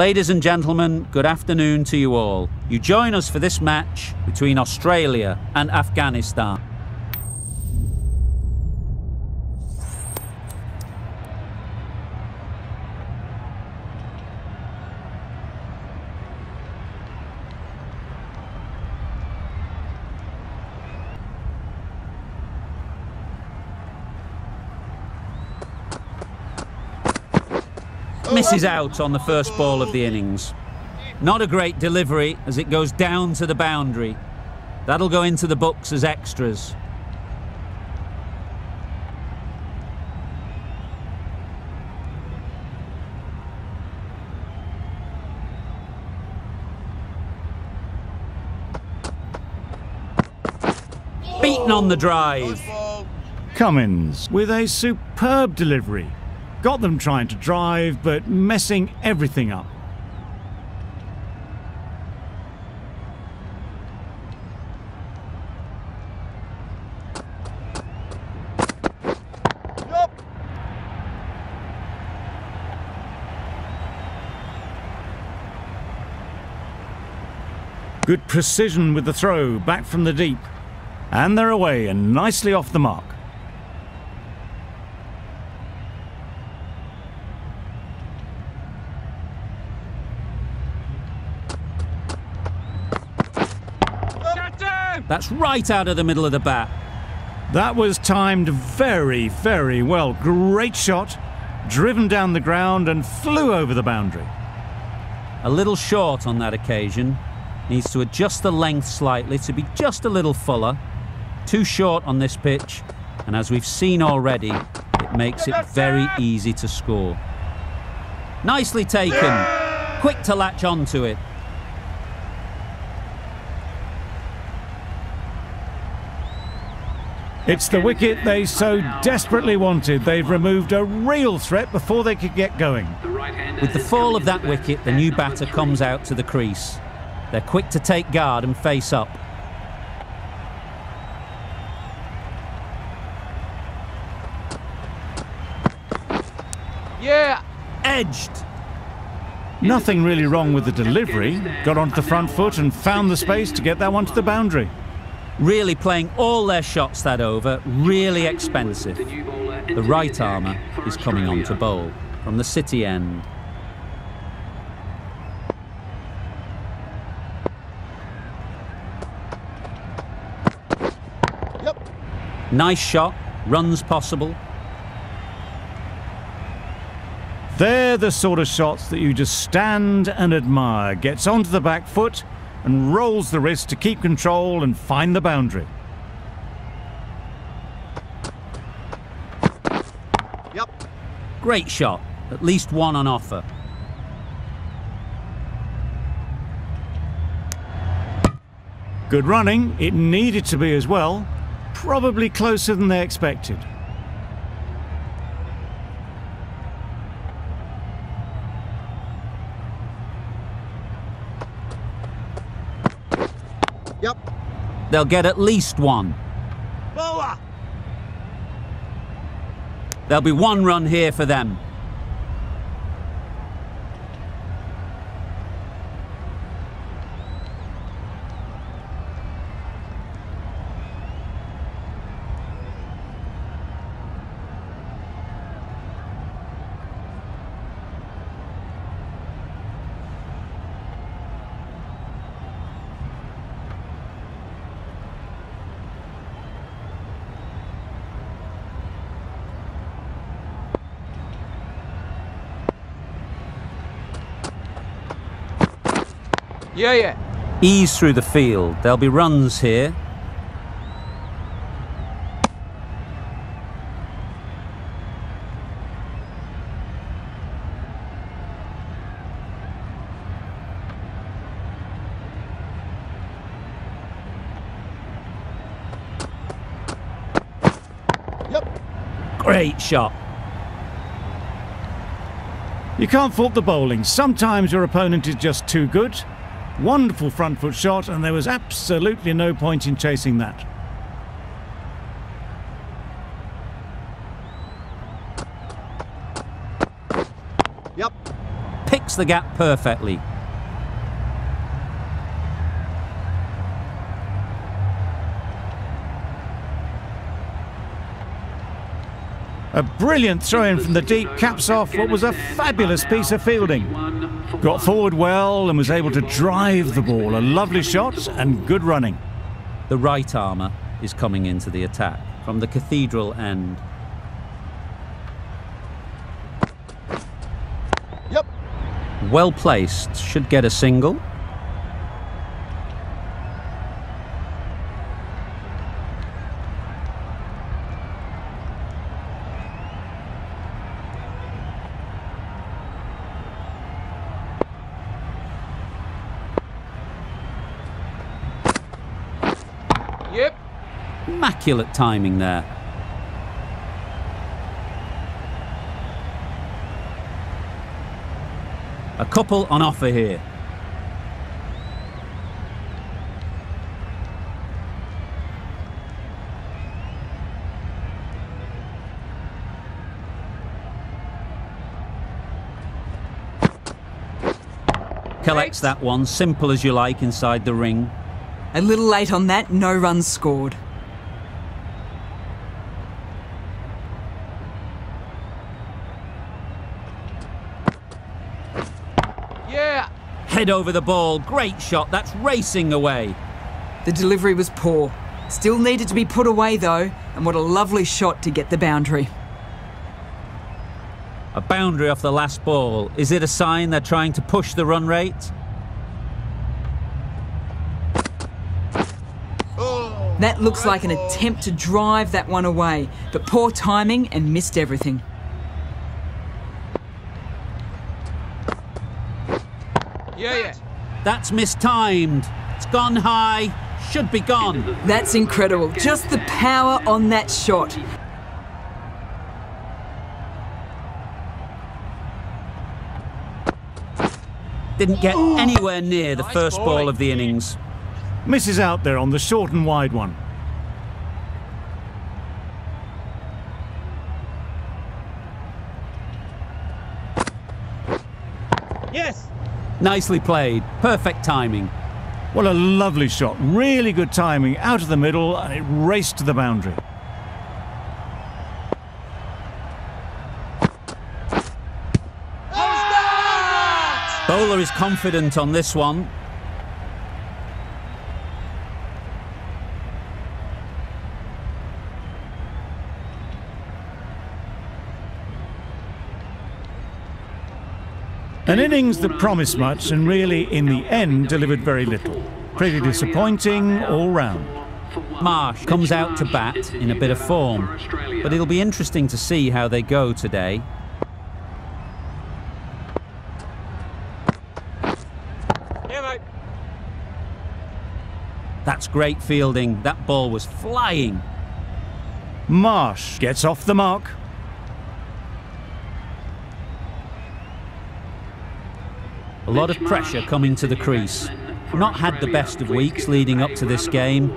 Ladies and gentlemen, good afternoon to you all. You join us for this match between Australia and Afghanistan. Misses out on the first ball of the innings. Not a great delivery as it goes down to the boundary. That'll go into the books as extras. Beaten on the drive. Cummins with a superb delivery. Got them trying to drive, but messing everything up. Good precision with the throw, back from the deep. And they're away and nicely off the mark. That's right out of the middle of the bat. That was timed very, very well. Great shot, driven down the ground and flew over the boundary. A little short on that occasion. Needs to adjust the length slightly to be just a little fuller. Too short on this pitch, and as we've seen already, it makes it very easy to score. Nicely taken. Quick to latch onto it. It's the wicket they so desperately wanted. They've removed a real threat before they could get going. With the fall of that wicket, the new batter comes out to the crease. They're quick to take guard and face up. Yeah! Edged! Nothing really wrong with the delivery. Got onto the front foot and found the space to get that one to the boundary really playing all their shots that over, really expensive. The right armour is coming on to bowl from the city end. Yep. Nice shot, runs possible. They're the sort of shots that you just stand and admire. Gets onto the back foot, and rolls the wrist to keep control and find the boundary. Yep. Great shot. At least one on offer. Good running. It needed to be as well. Probably closer than they expected. They'll get at least one. There'll be one run here for them. Yeah, yeah. Ease through the field. There'll be runs here. Yep. Great shot. You can't fault the bowling. Sometimes your opponent is just too good, Wonderful front foot shot, and there was absolutely no point in chasing that. Yep. picks the gap perfectly. A brilliant throw in from the deep caps off what was a fabulous piece of fielding. Got forward well and was able to drive the ball. A lovely shot and good running. The right armour is coming into the attack from the cathedral end. Yep. Well placed, should get a single. Yep. Immaculate timing there. A couple on offer here. Collects that one, simple as you like, inside the ring. A little late on that, no runs scored. Yeah. Head over the ball, great shot, that's racing away. The delivery was poor. Still needed to be put away though, and what a lovely shot to get the boundary. A boundary off the last ball. Is it a sign they're trying to push the run rate? That looks like an attempt to drive that one away, but poor timing and missed everything. Yeah, yeah. That's mistimed. It's gone high. Should be gone. That's incredible. Just the power on that shot. Didn't get anywhere near the first ball of the innings. Misses out there on the short and wide one. Yes. Nicely played. Perfect timing. What a lovely shot. Really good timing. Out of the middle and it raced to the boundary. Bowler is confident on this one. An innings that promised much and really, in the end, delivered very little. Pretty disappointing all round. Marsh comes out to bat in a bit of form, but it'll be interesting to see how they go today. That's great fielding. That ball was flying. Marsh gets off the mark. A lot of pressure coming to the crease. Not had the best of weeks leading up to this game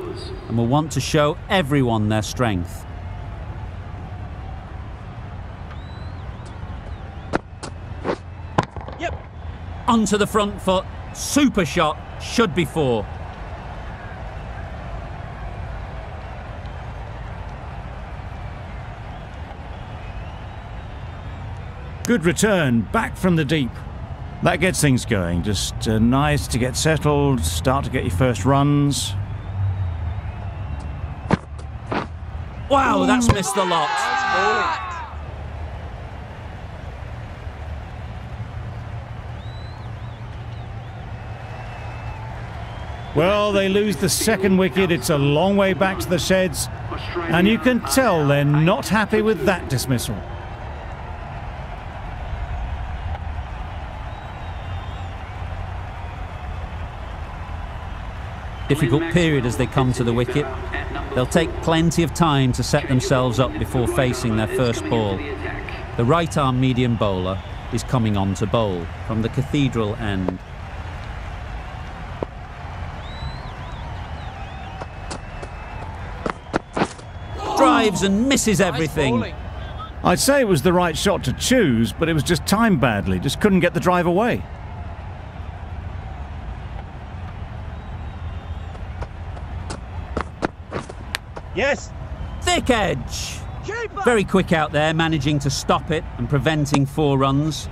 and will want to show everyone their strength. Yep. Onto the front foot. Super shot. Should be four. Good return, back from the deep. That gets things going. Just uh, nice to get settled, start to get your first runs. Wow, that's missed the lot. Well, they lose the second wicket. It's a long way back to the sheds. And you can tell they're not happy with that dismissal. Difficult period as they come to the wicket. They'll take plenty of time to set themselves up before facing their first ball. The right arm medium bowler is coming on to bowl from the cathedral end. Drives and misses everything. I'd say it was the right shot to choose, but it was just timed badly. Just couldn't get the drive away. Yes. Thick edge. Very quick out there, managing to stop it and preventing four runs.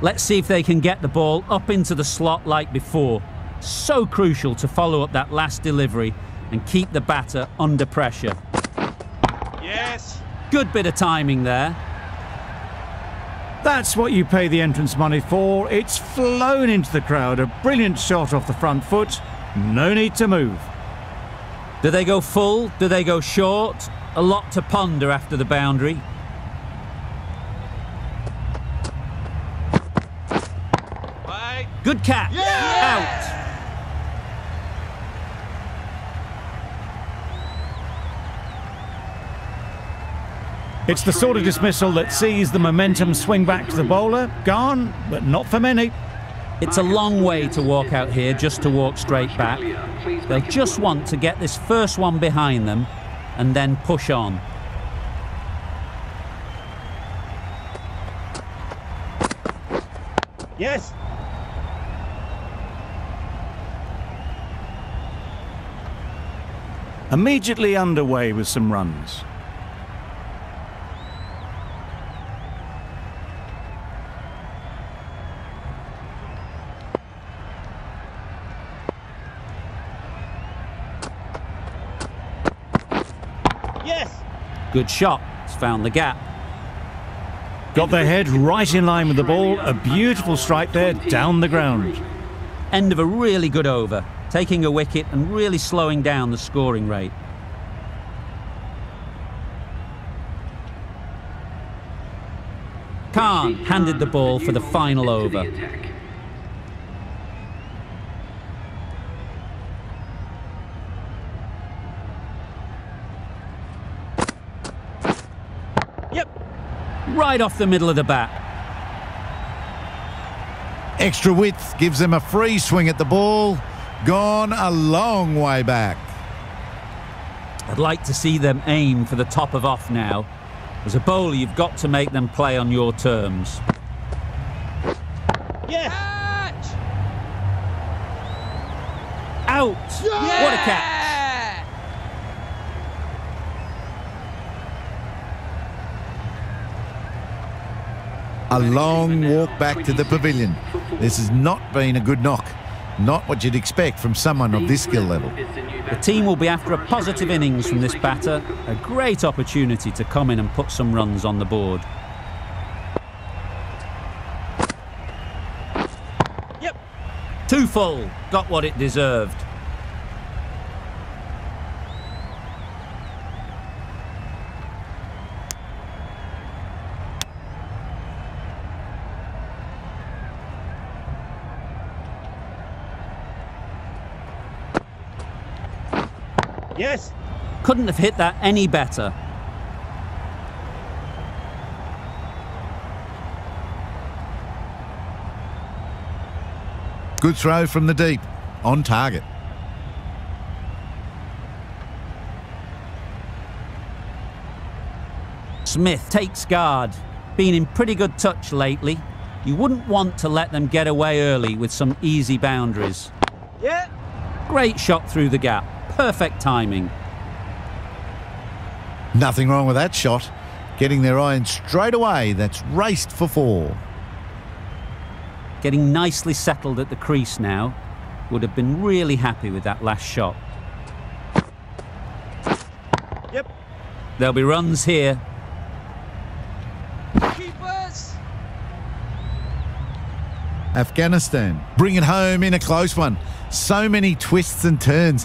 Let's see if they can get the ball up into the slot like before. So crucial to follow up that last delivery and keep the batter under pressure. Yes. Good bit of timing there. That's what you pay the entrance money for. It's flown into the crowd. A brilliant shot off the front foot. No need to move. Do they go full? Do they go short? A lot to ponder after the boundary. Good catch. Yeah! Out. It's the sort of dismissal that sees the momentum swing back to the bowler. Gone, but not for many. It's a long way to walk out here just to walk straight back. They'll just want to get this first one behind them and then push on. Yes. Immediately underway with some runs. Yes. Good shot. It's found the gap. Got their head right in line with the ball. A beautiful strike there down the ground. End of a really good over. Taking a wicket and really slowing down the scoring rate. Khan handed the ball for the final over. Right off the middle of the bat. Extra width gives them a free swing at the ball. Gone a long way back. I'd like to see them aim for the top of off now. As a bowler, you've got to make them play on your terms. Yes. Out! What a catch! A long walk back to the pavilion. This has not been a good knock. Not what you'd expect from someone of this skill level. The team will be after a positive innings from this batter. A great opportunity to come in and put some runs on the board. Yep. Too full. Got what it deserved. Yes. Couldn't have hit that any better. Good throw from the deep. On target. Smith takes guard. Been in pretty good touch lately. You wouldn't want to let them get away early with some easy boundaries. Yeah. Great shot through the gap. Perfect timing. Nothing wrong with that shot. Getting their iron straight away. That's raced for four. Getting nicely settled at the crease now. Would have been really happy with that last shot. Yep. There'll be runs here. Keepers. Afghanistan bring it home in a close one. So many twists and turns.